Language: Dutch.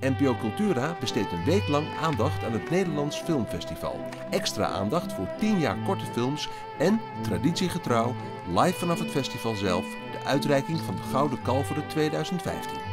NPO Cultura besteedt een week lang aandacht aan het Nederlands Filmfestival. Extra aandacht voor 10 jaar korte films en, traditiegetrouw, live vanaf het festival zelf, de uitreiking van de Gouden Kalveren 2015.